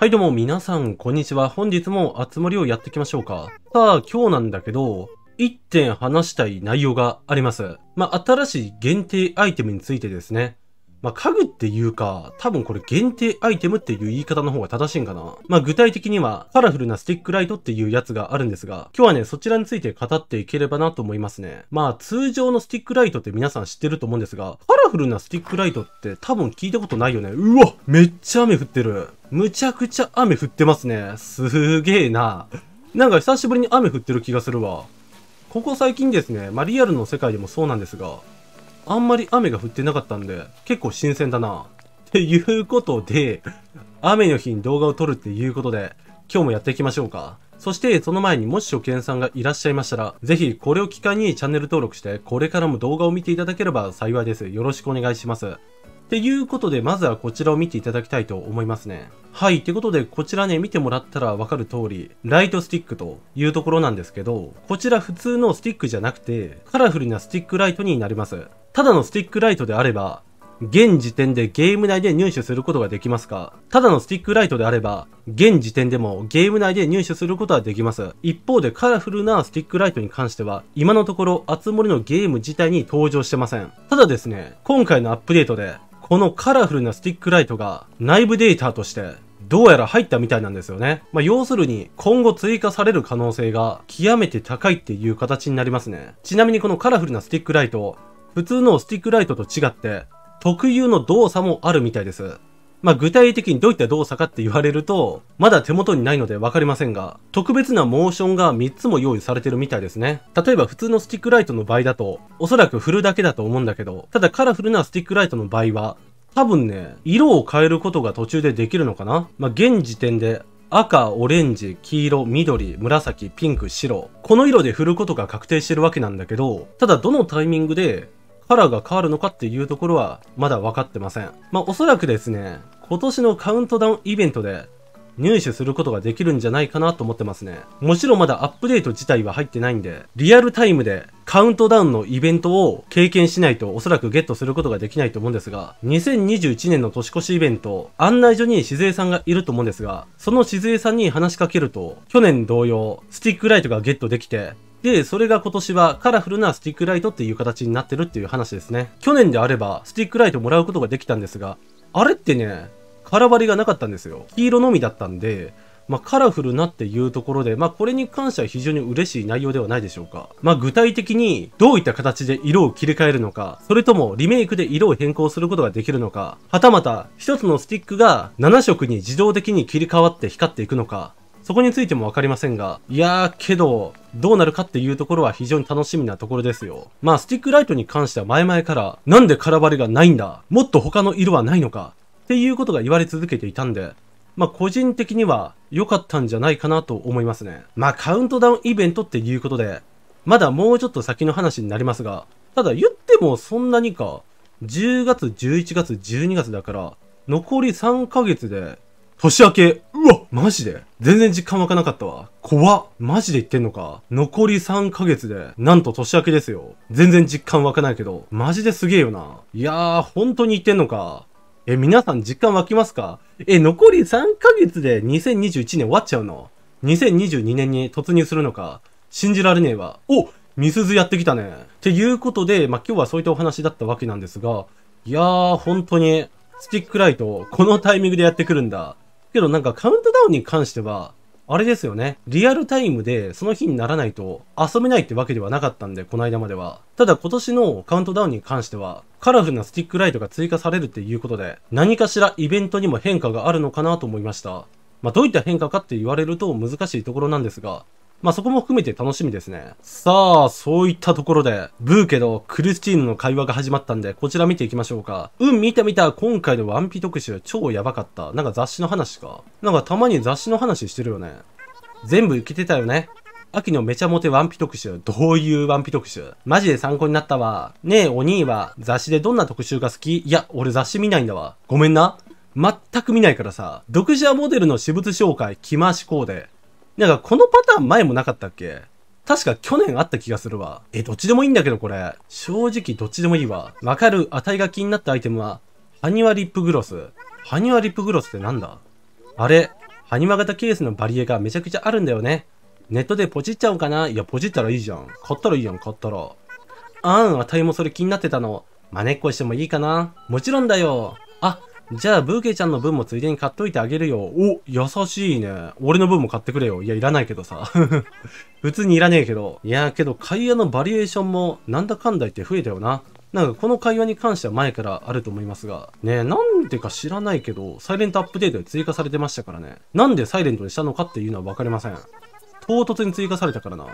はいどうも皆さん、こんにちは。本日もあつ森をやっていきましょうか。さあ、今日なんだけど、一点話したい内容があります。まあ、新しい限定アイテムについてですね。まあ、家具っていうか、多分これ限定アイテムっていう言い方の方が正しいんかな。まあ、具体的には、カラフルなスティックライトっていうやつがあるんですが、今日はね、そちらについて語っていければなと思いますね。まあ、通常のスティックライトって皆さん知ってると思うんですが、カラフルなスティックライトって多分聞いたことないよね。うわめっちゃ雨降ってる。むちゃくちゃ雨降ってますね。すーげえな。なんか久しぶりに雨降ってる気がするわ。ここ最近ですね、まあ、リアルの世界でもそうなんですが、あんまり雨が降ってなかったんで、結構新鮮だな。っていうことで、雨の日に動画を撮るっていうことで、今日もやっていきましょうか。そして、その前にもし初見さんがいらっしゃいましたら、ぜひこれを機会にチャンネル登録して、これからも動画を見ていただければ幸いです。よろしくお願いします。っていうことで、まずはこちらを見ていただきたいと思いますね。はい。ってことで、こちらね、見てもらったらわかる通り、ライトスティックというところなんですけど、こちら普通のスティックじゃなくて、カラフルなスティックライトになります。ただのスティックライトであれば、現時点でゲーム内で入手することができますが、ただのスティックライトであれば、現時点でもゲーム内で入手することはできます。一方でカラフルなスティックライトに関しては、今のところ、あつ森のゲーム自体に登場してません。ただですね、今回のアップデートで、このカラフルなスティックライトが内部データとしてどうやら入ったみたいなんですよね。まあ、要するに、今後追加される可能性が極めて高いっていう形になりますね。ちなみにこのカラフルなスティックライト、普通のスティックライトと違って、特有の動作もあるみたいです。まあ、具体的にどういった動作かって言われると、まだ手元にないのでわかりませんが、特別なモーションが3つも用意されてるみたいですね。例えば普通のスティックライトの場合だと、おそらく振るだけだと思うんだけど、ただカラフルなスティックライトの場合は、多分ね、色を変えることが途中でできるのかなまあ、現時点で赤、オレンジ、黄色、緑、紫、ピンク、白。この色で振ることが確定してるわけなんだけど、ただどのタイミングでカラーが変わるのかっていうところはまだ分かってません。まあ、おそらくですね、今年のカウントダウンイベントで入手することができるんじゃないかなと思ってますね。もちろんまだアップデート自体は入ってないんで、リアルタイムでカウントダウンのイベントを経験しないとおそらくゲットすることができないと思うんですが、2021年の年越しイベント、案内所に静江さんがいると思うんですが、その静江さんに話しかけると、去年同様、スティックライトがゲットできて、で、それが今年はカラフルなスティックライトっていう形になってるっていう話ですね。去年であればスティックライトもらうことができたんですが、あれってね、空張りがなかったんですよ。黄色のみだったんで、まあ、カラフルなっていうところで、まあ、これに関しては非常に嬉しい内容ではないでしょうか。まあ、具体的にどういった形で色を切り替えるのか、それともリメイクで色を変更することができるのか、はたまた一つのスティックが7色に自動的に切り替わって光っていくのか、そこについてもわかりませんが、いやー、けど、どうなるかっていうところは非常に楽しみなところですよ。まあ、スティックライトに関しては前々から、なんで空張りがないんだ？もっと他の色はないのか？っていうことが言われ続けていたんで、まあ、個人的には良かったんじゃないかなと思いますね。まあ、カウントダウンイベントっていうことで、まだもうちょっと先の話になりますが、ただ言ってもそんなにか、10月、11月、12月だから、残り3ヶ月で年明け、うわマジで？全然実感湧かなかったわ。怖っマジで言ってんのか残り3ヶ月で、なんと年明けですよ。全然実感湧かないけど、マジですげえよな。いやー、本当に言ってんのか。え、皆さん実感湧きますか？え、残り3ヶ月で2021年終わっちゃうの ?2022 年に突入するのか？信じられねえわ。おミスズやってきたね。っていうことで、まあ、今日はそういったお話だったわけなんですが、いやー、本当に、スティックライト、このタイミングでやってくるんだ。けどなんかカウントダウンに関しては、あれですよね。リアルタイムでその日にならないと遊べないってわけではなかったんで、この間までは。ただ今年のカウントダウンに関しては、カラフルなスティックライトが追加されるっていうことで、何かしらイベントにも変化があるのかなと思いました。まあ、どういった変化かって言われると難しいところなんですが、まあ、そこも含めて楽しみですね。さあ、そういったところで、ブーケとクリスティーヌの会話が始まったんで、こちら見ていきましょうか。うん、見た見た、今回のワンピ特集超やばかった。なんか雑誌の話か。なんかたまに雑誌の話してるよね。全部いけてたよね。秋のめちゃモテワンピ特集。どういうワンピ特集？マジで参考になったわ。ねえ、お兄は雑誌でどんな特集が好き？いや、俺雑誌見ないんだわ。ごめんな。全く見ないからさ。独自モデルの私物紹介、着回しコーデ。なんかこのパターン前もなかったっけ？確か去年あった気がするわ。え、どっちでもいいんだけどこれ。正直どっちでもいいわ。わかる値が気になったアイテムは、ハニワリップグロス。ハニワリップグロスってなんだ？あれ、埴輪型ケースのバリエがめちゃくちゃあるんだよね。ネットでポチっちゃおうかないや、ポチったらいいじゃん。買ったらいいやん、買ったら。あん、あたいもそれ気になってたの。まねっこしてもいいかなもちろんだよ。あ、じゃあ、ブーケちゃんの分もついでに買っといてあげるよ。お、優しいね。俺の分も買ってくれよ。いや、いらないけどさ。普通にいらねえけど。いや、けど、会話のバリエーションも、なんだかんだ言って増えたよな。なんかこの会話に関しては前からあると思いますが、ねえなんでか知らないけど、サイレントアップデートで追加されてましたからね。なんでサイレントにしたのかっていうのはわかりません。唐突に追加されたからな。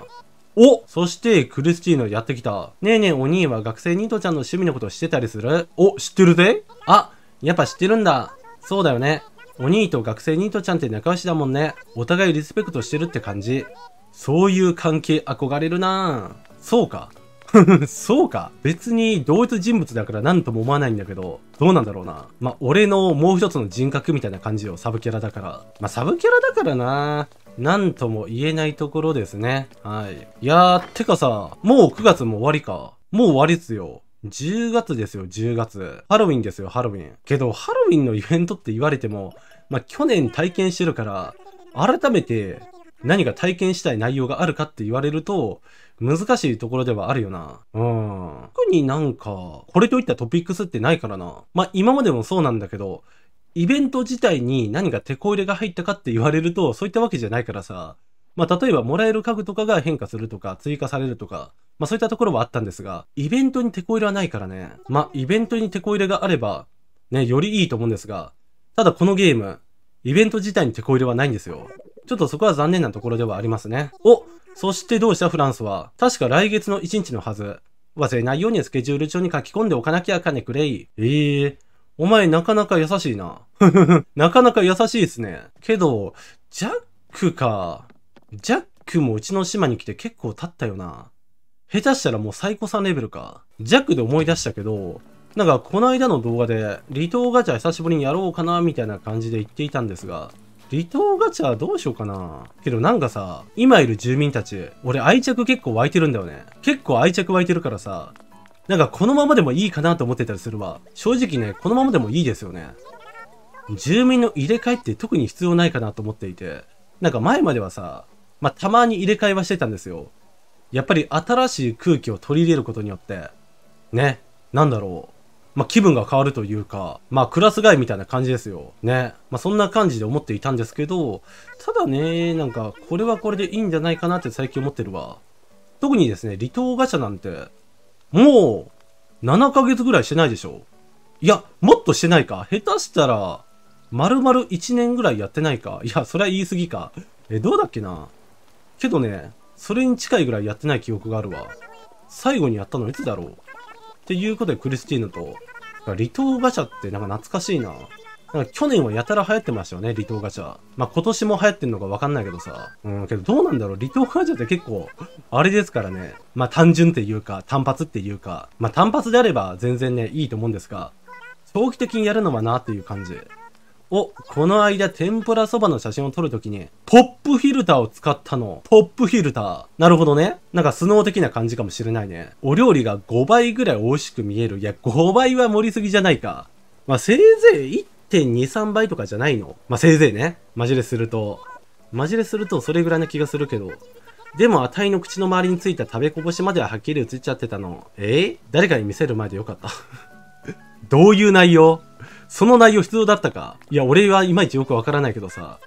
おそして、クリスティーナやってきた。ねえねえ、お兄は学生ニートちゃんの趣味のことしてたりする？お、知ってるぜあ、やっぱ知ってるんだ。そうだよね。お兄と学生ニートちゃんって仲良しだもんね。お互いリスペクトしてるって感じ。そういう関係憧れるなぁそうか。そうか。別に同一人物だから何とも思わないんだけど、どうなんだろうな。まあ、俺のもう一つの人格みたいな感じよ、サブキャラだから。まあ、サブキャラだからな。なんとも言えないところですね。はい。いやー、てかさ、もう9月も終わりか。もう終わりっすよ。10月ですよ、10月。ハロウィンですよ、ハロウィン。けど、ハロウィンのイベントって言われても、まあ、去年体験してるから、改めて何か体験したい内容があるかって言われると、難しいところではあるよな。うん。特になんか、これといったトピックスってないからな。まあ、今までもそうなんだけど、イベント自体に何か手こ入れが入ったかって言われると、そういったわけじゃないからさ。まあ、例えば、もらえる家具とかが変化するとか、追加されるとか、まあ、そういったところはあったんですが、イベントに手こ入れはないからね。まあ、イベントに手こ入れがあれば、ね、よりいいと思うんですが、ただこのゲーム、イベント自体に手こ入れはないんですよ。ちょっとそこは残念なところではありますね。おそしてどうした？フランスは確か来月の1日のはず。忘れないようにスケジュール帳に書き込んでおかなきゃかねくれい。ええー、お前なかなか優しいな。ふふふなかなか優しいですね。けど、ジャックか。ジャックもうちの島に来て結構経ったよな。下手したらもう最高さんレベルか。ジャックで思い出したけど、なんかこの間の動画で離島ガチャ久しぶりにやろうかなみたいな感じで言っていたんですが、離島ガチャどうしようかな。けどなんかさ、今いる住民たち、俺愛着結構湧いてるんだよね。結構愛着湧いてるからさ、なんかこのままでもいいかなと思ってたりするわ。正直ね、このままでもいいですよね。住民の入れ替えって特に必要ないかなと思っていて。なんか前まではさ、まあ、たまに入れ替えはしてたんですよ。やっぱり新しい空気を取り入れることによって、ね、なんだろう。まあ、気分が変わるというか、まあ、クラス替えみたいな感じですよ。ね。まあ、そんな感じで思っていたんですけど、ただね、なんか、これはこれでいいんじゃないかなって最近思ってるわ。特にですね、離島ガチャなんて、もう、7ヶ月ぐらいしてないでしょいや、もっとしてないか。下手したら、丸々1年ぐらいやってないか。いや、それは言い過ぎか。え、どうだっけな。けどね、それに近いぐらいやってない記憶があるわ。最後にやったのいつだろうっていうことでクリスティーヌと、離島ガチャってなんか懐かしいな。なんか去年はやたら流行ってましたよね、離島ガチャ。まあ、今年も流行ってんのかわかんないけどさ。うん、けどどうなんだろう、離島ガチャって結構、あれですからね。まあ、単純っていうか、単発っていうか、まあ、単発であれば全然ね、いいと思うんですが、長期的にやるのはなっていう感じ。お、この間天ぷらそばの写真を撮るときに、ポップフィルターを使ったの。ポップフィルター。なるほどね。なんかスノー的な感じかもしれないね。お料理が5倍ぐらい美味しく見える。いや、5倍は盛りすぎじゃないか。まあ、せいぜい1.2、3倍とかじゃないの。まあ、せいぜいね。マジですると。マジでするとそれぐらいな気がするけど。でも、あたいの口の周りについた食べこぼしまでははっきり映っちゃってたの。えー、誰かに見せる前でよかった。どういう内容？その内容必要だったか？いや、俺はいまいちよくわからないけどさ。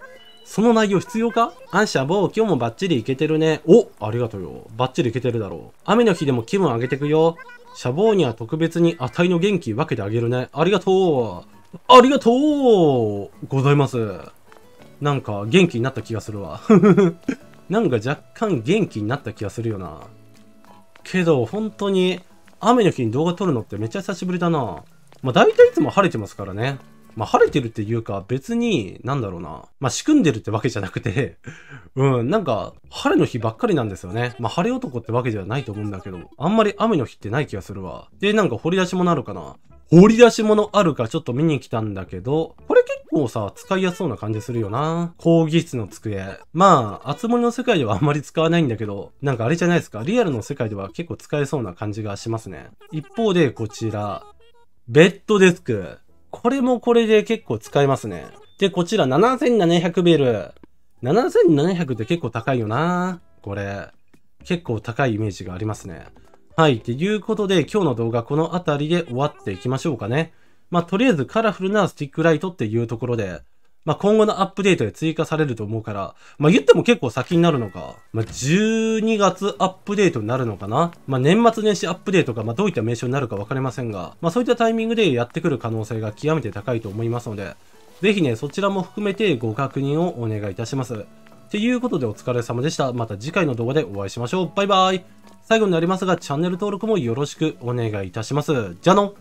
その内容必要か？アンシャボー、今日もバッチリいけてるね。おありがとうよ。バッチリいけてるだろう。雨の日でも気分上げてくよ。シャボーには特別にあたいの元気分けてあげるね。ありがとう。ありがとうございます。なんか元気になった気がするわ。なんか若干元気になった気がするよな。けど、本当に、雨の日に動画撮るのってめっちゃ久しぶりだな。まあ大体いつも晴れてますからね。まあ晴れてるっていうか別に、なんだろうな。まあ仕組んでるってわけじゃなくて うん、なんか晴れの日ばっかりなんですよね。まあ晴れ男ってわけじゃないと思うんだけど、あんまり雨の日ってない気がするわ。で、なんか掘り出し物あるかな。掘り出し物あるかちょっと見に来たんだけど、これ結構さ、使いやすそうな感じするよな。講義室の机。まあ、厚盛の世界ではあんまり使わないんだけど、なんかあれじゃないですか。リアルの世界では結構使えそうな感じがしますね。一方でこちら、ベッドデスク。これもこれで結構使えますね。で、こちら7700ベル。7700って結構高いよなこれ。結構高いイメージがありますね。はい。ということで、今日の動画この辺りで終わっていきましょうかね。まあ、とりあえずカラフルなスティックライトっていうところで、まあ、今後のアップデートで追加されると思うから、まあ、言っても結構先になるのか。まあ、12月アップデートになるのかな。まあ、年末年始アップデートが、まあ、どういった名称になるかわかりませんが、まあ、そういったタイミングでやってくる可能性が極めて高いと思いますので、ぜひね、そちらも含めてご確認をお願いいたします。ということでお疲れ様でした。また次回の動画でお会いしましょう。バイバイ。最後になりますが、チャンネル登録もよろしくお願いいたします。じゃあの